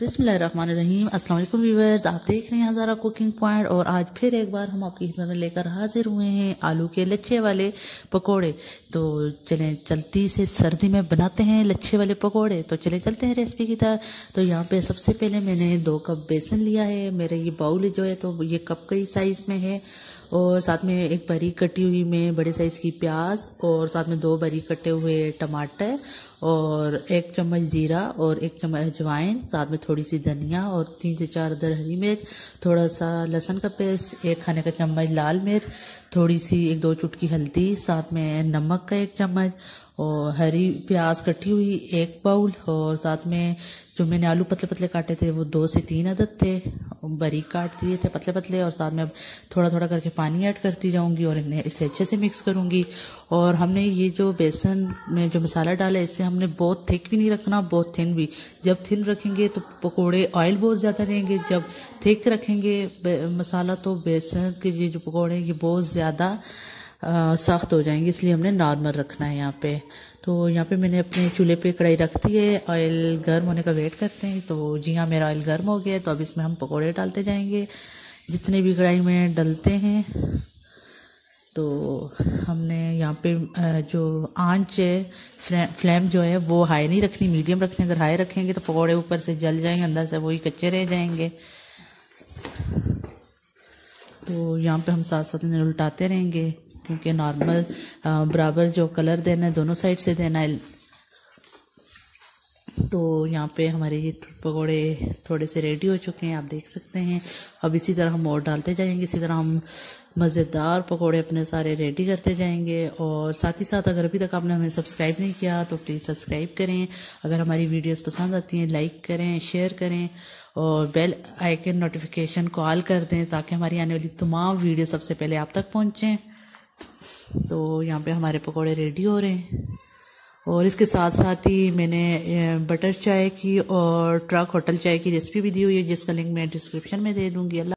बिसमीम असल व्यूवर्स आप देख रहे हैं हज़ारा कुकिंग पॉइंट और आज फिर एक बार हम आपकी खिदमत में लेकर हाजिर हुए हैं आलू के लच्छे वाले पकोड़े। तो चलें चलती से सर्दी में बनाते हैं लच्छे वाले पकोड़े। तो चले, चलते हैं रेसिपी की तरह तो यहाँ पे सबसे पहले मैंने दो कप बेसन लिया है। मेरा ये बाउल जो है तो ये कप का ही साइज़ में है। और साथ में एक बरी कटी हुई में बड़े साइज़ की प्याज और साथ में दो बरी कटे हुए टमाटर और एक चम्मच ज़ीरा और एक चम्मच अजवाइन, साथ में थोड़ी सी धनिया और तीन से चार अदर हरी मिर्च, थोड़ा सा लहसुन का पेस्ट, एक खाने का चम्मच लाल मिर्च, थोड़ी सी एक दो चुटकी हल्दी, साथ में नमक का एक चम्मच और हरी प्याज कटी हुई एक बाउल और साथ में जो मैंने आलू पतले पतले काटे थे, वो दो से तीन अदद थे, बारीक काट दिए थे पतले पतले और साथ में अब थोड़ा थोड़ा करके पानी ऐड करती जाऊँगी और इन्हें इसे अच्छे से मिक्स करूँगी। और हमने ये जो बेसन में जो मसाला डाला है इससे हमने बहुत थिक भी नहीं रखना, बहुत थिन भी। जब थिन रखेंगे तो पकोड़े ऑयल बहुत ज़्यादा रहेंगे, जब थिक रखेंगे मसाला तो बेसन के ये जो पकौड़े हैं, ये बहुत ज़्यादा सख्त हो जाएँगे, इसलिए हमने नॉर्मल रखना है यहाँ पे। तो यहाँ पे मैंने अपने चूल्हे पे कढ़ाई रख दी है ऑयल गर्म होने का वेट करते हैं। तो जी हाँ मेरा ऑयल गर्म हो गया तो अब इसमें हम पकौड़े डालते जाएँगे। जितने भी कढ़ाई में डलते हैं तो हमने यहाँ पे जो आँच है फ्लेम जो है, वो हाई नहीं रखनी मीडियम रखनी। अगर हाई रखेंगे तो पकौड़े ऊपर से जल जाएँगे, अंदर से वही कच्चे रह जाएँगे। तो यहाँ पे हम साथ साथ इन्हें उल्टाते रहेंगे। क्योंकि नॉर्मल बराबर जो कलर देना है, दोनों साइड से देना है। तो यहाँ पे हमारे ये पकौड़े थोड़े से रेडी हो चुके हैं, आप देख सकते हैं। अब इसी तरह हम और डालते जाएँगे, इसी तरह हम मज़ेदार पकौड़े अपने सारे रेडी करते जाएँगे। और साथ ही साथ अगर अभी तक आपने हमें सब्सक्राइब नहीं किया तो प्लीज़ सब्सक्राइब करें। अगर हमारी वीडियोस पसंद आती हैं लाइक करें शेयर करें। और बेल आइकन नोटिफिकेशन कॉल कर दें, ताकि हमारी आने वाली तमाम वीडियो सबसे पहले आप तक पहुँचें। तो यहाँ पे हमारे पकोड़े रेडी हो रहे हैं। और इसके साथ साथ ही मैंने बटर चाय की और ट्रक होटल चाय की रेसिपी भी दी हुई है, जिसका लिंक मैं डिस्क्रिप्शन में दे दूँगी। अल्लाह